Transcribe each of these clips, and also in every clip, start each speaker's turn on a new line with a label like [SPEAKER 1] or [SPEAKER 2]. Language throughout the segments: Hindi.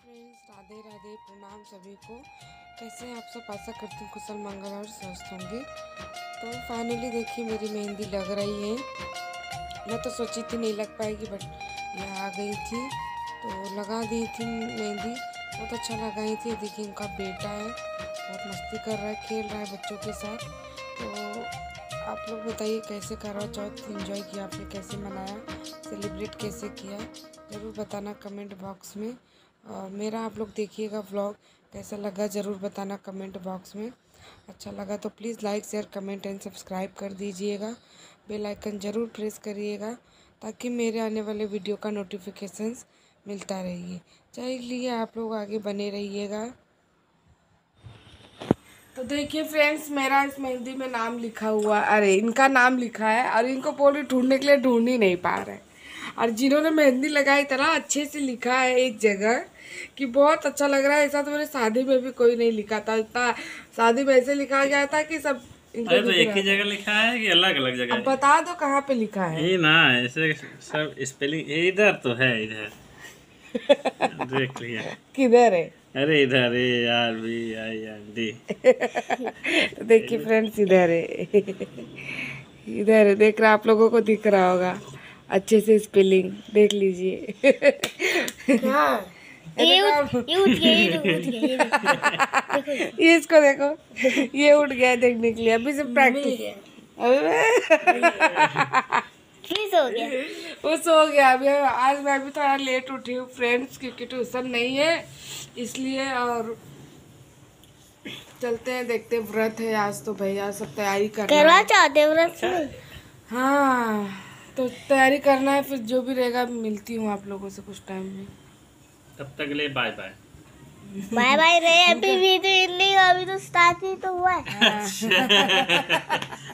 [SPEAKER 1] फ्रेंड्स राधे राधे, प्रणाम सभी को। कैसे आप सब? आशा करती हूँ कुशल मंगल और स्वस्थ होंगे। तो फाइनली देखिए, मेरी मेहंदी लग रही है। मैं तो सोची थी नहीं लग पाएगी बट यह आ गई थी। तो लगा दी थी मेहंदी। बहुत अच्छा लगाई थी। देखिए उनका बेटा है। बहुत मस्ती कर रहा है, खेल रहा है बच्चों के साथ। तो आप लोग बताइए, कैसे करवा चौथ इन्जॉय किया आपने? कैसे मनाया? सेलिब्रेट कैसे किया? ज़रूर बताना कमेंट बॉक्स में। मेरा आप लोग देखिएगा व्लॉग कैसा लगा ज़रूर बताना कमेंट बॉक्स में। अच्छा लगा तो please like share comment and subscribe कर दीजिएगा। बेल आइकन ज़रूर प्रेस करिएगा ताकि मेरे आने वाले वीडियो का नोटिफिकेशंस मिलता रहिए। चलिए आप लोग आगे बने रहिएगा। तो देखिए फ्रेंड्स मेरा इस मेहंदी में नाम लिखा हुआ, अरे इनका नाम लिखा है और इनको पूरी ढूँढने के लिए ढूंढ ही नहीं पा रहे। और जिन्होंने मेहंदी लगाई इतना अच्छे से लिखा है एक जगह कि बहुत अच्छा लग रहा है। ऐसा तो मेरे शादी में भी कोई नहीं लिखा था। इतना शादी में ऐसे लिखा गया था कि सब
[SPEAKER 2] अरे तो एक ही जगह लिखा है कि अलग अलग जगह
[SPEAKER 1] अब बता दो कहाँ पे लिखा है।
[SPEAKER 2] ये ना ऐसे सब स्पेलिंग इधर तो है इधर। देख लिया।
[SPEAKER 1] किधर है?
[SPEAKER 2] अरे इधर A R B I N D.
[SPEAKER 1] देखिए फ्रेंड्स इधर है। इधर है देख रहा आप लोगों को दिख रहा होगा। अच्छे से स्पेलिंग देख लीजिए।
[SPEAKER 3] ये उठ ये उठ गया ये उठ गया ये उठ गया।
[SPEAKER 1] ये इसको देखो ये उठ गया देखने के लिए अभी से प्रैक्टिस वो सो गया अभी आज मैं भी थोड़ा लेट उठी हूँ फ्रेंड्स क्योंकि ट्यूशन नहीं है इसलिए और चलते हैं देखते हैं व्रत है आज तो भैया सब तैयारी करना
[SPEAKER 3] करवा
[SPEAKER 1] है।
[SPEAKER 3] चाहते व्रत
[SPEAKER 1] हाँ। तो तैयारी करना है फिर जो भी रहेगा मिलती हूँ आप लोगों से कुछ टाइम में।
[SPEAKER 2] तब तक ले बाय बाय
[SPEAKER 3] बाय बाय रे अभी भी तो नहीं अभी तो स्टार्ट ही तो हुआ है।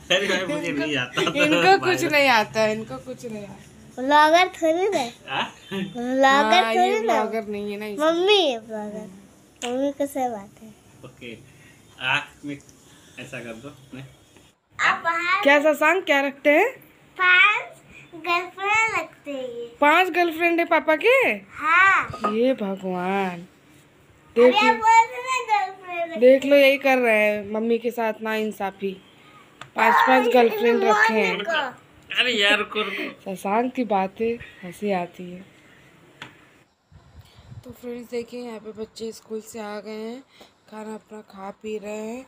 [SPEAKER 2] अरे भाई मुझे नहीं आता तो
[SPEAKER 1] इनको कुछ नहीं आता है इनको कुछ नहीं आता।
[SPEAKER 3] ब्लॉगर थोड़ी ना।
[SPEAKER 2] हाँ?
[SPEAKER 3] ब्लॉगर
[SPEAKER 1] हाँ,
[SPEAKER 3] थोड़ी ना।
[SPEAKER 1] ब्लॉगर नहीं है ना
[SPEAKER 3] मम्मी है ब्लॉगर मम्मी को से बात है।
[SPEAKER 2] ओके आँख में ऐसा कर दो नहीं
[SPEAKER 3] आप बाहर
[SPEAKER 1] क्या ससांग क्या रखते हैं?
[SPEAKER 3] पाँच गर्लफ्रेंड लगते हैं
[SPEAKER 1] पाँच गर्लफ्रेंड है पापा के?
[SPEAKER 3] हाँ।
[SPEAKER 1] ये भगवान। देख लो। देख लो यही कर रहे हैं। मम्मी के साथ ना इंसाफी। पाँच पाँच गर्लफ्रेंड रखे हैं।
[SPEAKER 2] अरे यार
[SPEAKER 1] शशांक की बातें हँसी आती है। तो फ्रेंड्स देखिए यहाँ पे बच्चे स्कूल से आ गए हैं। खाना अपना खा पी रहे हैं।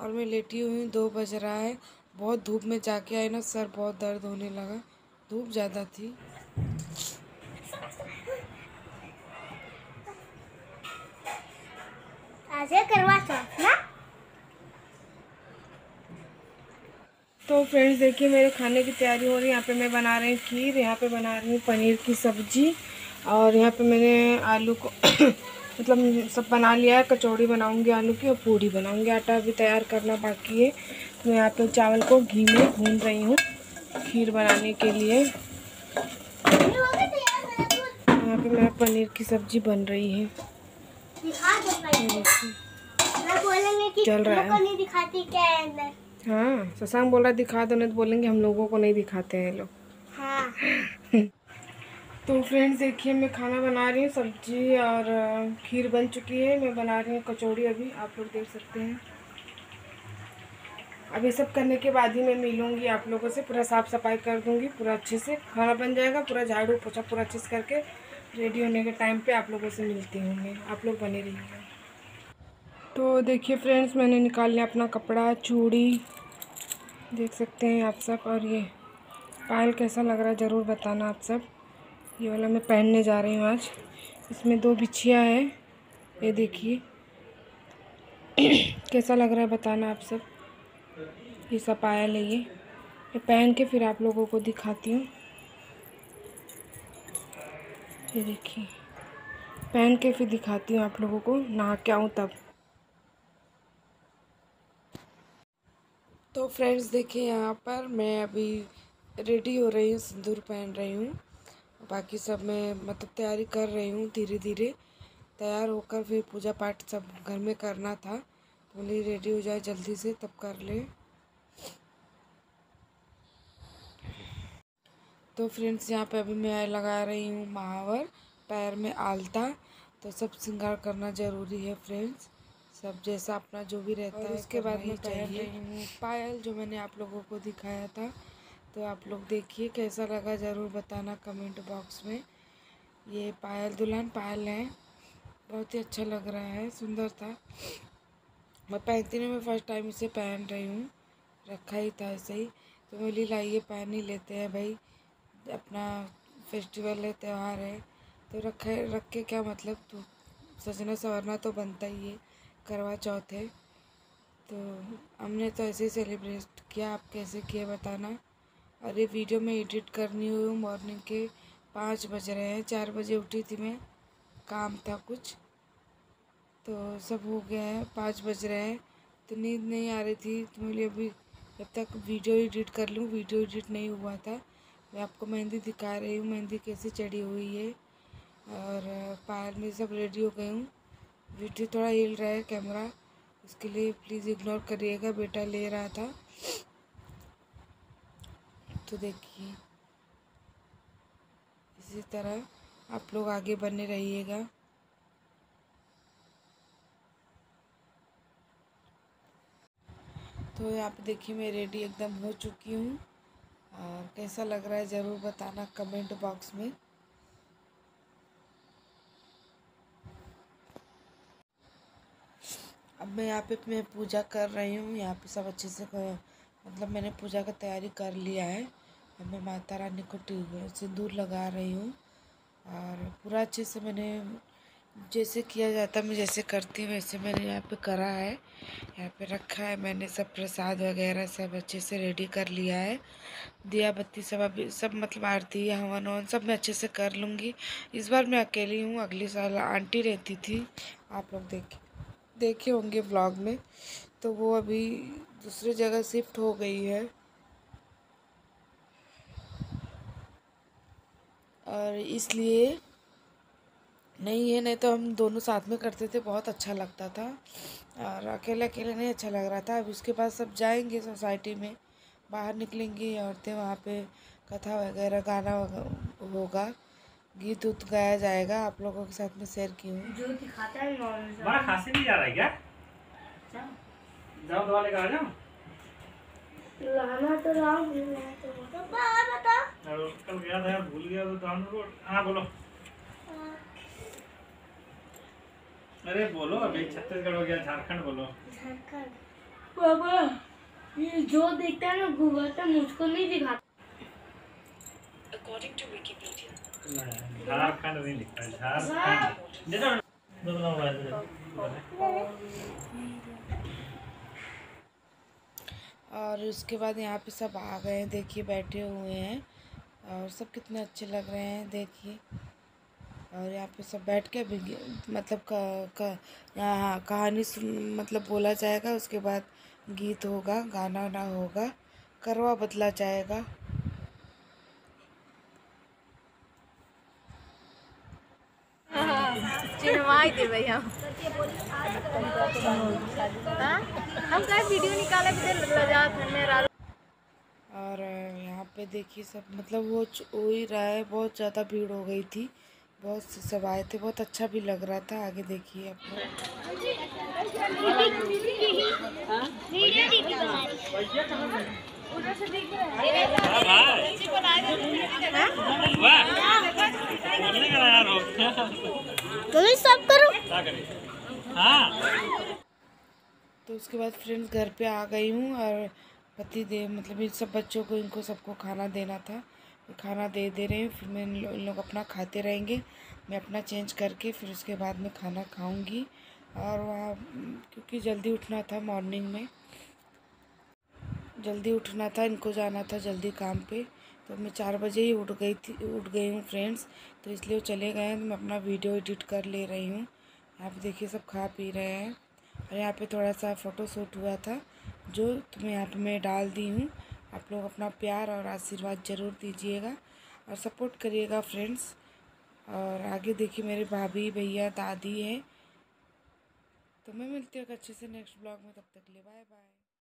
[SPEAKER 1] और मैं लेटी हुई हूँ दो बज रहा है। बहुत धूप में जाके आई ना सर बहुत दर्द होने लगा। धूप ज़्यादा थी।
[SPEAKER 3] आज करवा चौथ ना?
[SPEAKER 1] तो फ्रेंड्स देखिए मेरे खाने की तैयारी हो रही है। यहाँ पे मैं बना रही हूँ खीर यहाँ पे बना रही हूँ पनीर की सब्ज़ी और यहाँ पे मैंने आलू को मतलब सब बना लिया है। कचौड़ी बनाऊँगी आलू की और पूड़ी बनाऊँगी। आटा अभी तैयार करना बाकी है। तो मैं यहाँ पे चावल को घी में भून रही हूँ। खीर बनाने के लिए। यहाँ पे मेरा पनीर की सब्ज़ी बन रही है। चल रहा है।
[SPEAKER 3] है
[SPEAKER 1] शशांक बोल रहा दिखा दो, नहीं तो बोलेंगे हम लोगों को नहीं दिखाते हैं लोग।
[SPEAKER 3] हाँ
[SPEAKER 1] तो फ्रेंड्स, देखिए, मैं खाना बना रही हूँ, सब्ज़ी और खीर बन चुकी है। मैं बना रही हूँ कचौड़ी अभी, आप लोग देख सकते हैं। अब ये सब करने के बाद ही मैं मिलूँगी आप लोगों से, पूरा साफ़ सफ़ाई कर दूँगी, पूरा अच्छे से। खाना बन जाएगा, पूरा झाड़ू पोछा, पूरा अच्छे से करके रेडी होने के टाइम पे आप लोगों से मिलती हूँ मैं। आप लोग बने रहिएगा तो देखिए फ्रेंड्स मैंने निकाल लिया अपना कपड़ा, चूड़ी, देख सकते हैं आप सब। और ये पायल कैसा लग रहा है, ज़रूर बताना आप सब। ये वाला मैं पहनने जा रही हूँ आज। इसमें दो बिछिया है। ये देखिए। कैसा लग रहा है बताना आप सब। ये सब पायल है ये। ये पहन के फिर आप लोगों को दिखाती हूँ। ये देखिए। पहन के फिर दिखाती हूँ आप लोगों को नहा के आऊँ तब। तो फ्रेंड्स देखिए यहाँ पर मैं अभी रेडी हो रही हूँ, सिंदूर पहन रही हूँ। बाकी सब मैं मतलब तैयारी कर रही हूँ धीरे धीरे तैयार होकर फिर पूजा पाठ सब घर में करना था। बोली रेडी हो जाए जल्दी से तब कर ले। तो फ्रेंड्स यहाँ पे अभी मैं लगा रही हूँ महावर पैर में आलता। तो सब श्रृंगार करना ज़रूरी है फ्रेंड्स। सब जैसा अपना जो भी रहता है उसके बाद में पहन रही हूँ। पायल जो मैंने आप लोगों को दिखाया था तो आप लोग देखिए कैसा लगा ज़रूर बताना कमेंट बॉक्स में। ये पायल दुल्हन पायल है। बहुत ही अच्छा लग रहा है सुंदर था। मैं पहनती नहीं मैं फ़र्स्ट टाइम इसे पहन रही हूँ। रखा ही था ऐसे ही। तो बोली लाइए पहन ही लेते हैं भाई। अपना फेस्टिवल है, त्यौहार है तो रखे, रख के क्या मतलब? तो सजना संवरना तो बनता ही है, करवा चौथ है। तो हमने तो ऐसे ही सेलिब्रेट किया, आप कैसे किए बताना? और ये वीडियो में एडिट करनी हुई मॉर्निंग के पाँच बज रहे हैं, चार बजे उठी थी मैं, काम था कुछ। तो सब हो गया है, पाँच बज रहे हैं तो नींद नहीं आ रही थी तो मेरे अभी जब तक वीडियो एडिट कर लूँ वीडियो एडिट नहीं हुआ था। मैं आपको मेहंदी दिखा रही हूँ, मेहंदी कैसे चढ़ी हुई है। और पायल में सब रेडी हो गई हूँ। वीडियो थोड़ा हिल रहा है कैमरा उसके लिए प्लीज़ इग्नोर करिएगा, बेटा ले रहा था। तो देखिए, इसी तरह आप लोग आगे बने रहिएगा। तो यहाँ पे देखिए मैं रेडी एकदम हो चुकी हूँ। और कैसा लग रहा है ज़रूर बताना कमेंट बॉक्स में। अब मैं यहाँ पे मैं पूजा कर रही हूँ, यहाँ पे सब अच्छे से मतलब मैंने पूजा का तैयारी कर लिया है। अब मैं माता रानी को सिंदूर लगा रही हूँ और पूरा अच्छे से मैंने जैसे किया जाता मैं जैसे करती हूँ, वैसे मैंने यहाँ पे करा है। यहाँ पे रखा है मैंने सब प्रसाद वगैरह सब अच्छे से रेडी कर लिया है। दिया बत्ती सब अभी, सब मतलब आरती, हवन ववन सब मैं अच्छे से कर लूँगी। इस बार मैं अकेली हूँ, अगले साल आंटी रहती थी, आप लोग देखे देखे होंगे ब्लॉग में। तो वो अभी दूसरी जगह शिफ्ट हो गई है। और इसलिए नहीं है नहीं तो हम दोनों साथ में करते थे बहुत अच्छा लगता था। और अकेले अकेले नहीं अच्छा लग रहा था। अब उसके बाद सब जाएँगे सोसाइटी में बाहर निकलेंगी औरतें वहाँ पे कथा वगैरह गाना होगा गीत उत गाया जाएगा आप लोगों के साथ में शेयर की हूँ
[SPEAKER 3] जो दिखाता है
[SPEAKER 2] बड़ा खांसी नहीं जा रहा है क्या? जाओ दवा लेकर आ जाओ।
[SPEAKER 3] लाना तो राम तो। बता।
[SPEAKER 2] कल गया था यार भूल गया तो डाउनलोड हाँ बोलो। अरे बोलो अभी छत्तीसगढ़ हो गया झारखंड बोलो।
[SPEAKER 3] झारखंड? बाबा ये जो देखता है ना गूगल पे मुझको नहीं दिखाता।
[SPEAKER 2] झारखंड नहीं लिखता झारखंड। देखो दो दो मोबाइल
[SPEAKER 1] और उसके बाद यहाँ पे सब आ गए हैं देखिए बैठे हुए हैं। और सब कितने अच्छे लग रहे हैं देखिए। और यहाँ पे सब बैठ के भी मतलब क, क, यहाँ कहानी सुन मतलब बोला जाएगा उसके बाद गीत होगा गाना ना होगा करवा बदला जाएगा।
[SPEAKER 4] दे भैया। हम कहीं वीडियो निकाले
[SPEAKER 1] और यहाँ पे देखिए सब मतलब वो हो ही रहा है बहुत ज़्यादा भीड़ हो गई थी। बहुत सब आए थे बहुत अच्छा भी लग रहा था आगे देखिए तो उसके बाद फ्रेंड्स घर पे आ गई हूँ और पति दे मतलब इन सब बच्चों को इनको सबको खाना देना था। खाना दे दे रहे हैं, फिर मैं इन लोग अपना खाते रहेंगे। मैं अपना चेंज करके फिर उसके बाद में खाना खाऊँगी। और वहाँ, क्योंकि जल्दी उठना था मॉर्निंग में। जल्दी उठना था, इनको जाना था जल्दी काम पे। तो मैं चार बजे ही उठ गई थी, उठ गई हूँ फ्रेंड्स तो इसलिए वो चले गए हैं तो मैं अपना वीडियो एडिट कर ले रही हूँ। यहाँ पे देखिए सब खा पी रहे हैं। और यहाँ पे थोड़ा सा फ़ोटो शूट हुआ था, जो तुम्हें यहाँ पे मैं डाल दी हूँ। आप लोग अपना प्यार और आशीर्वाद ज़रूर दीजिएगा और सपोर्ट करिएगा फ्रेंड्स। और आगे देखिए मेरे भाभी, भैया, दादी हैं। तो मैं मिलती हूँ अच्छे से नेक्स्ट ब्लॉग में, तब तक लिए बाय बाय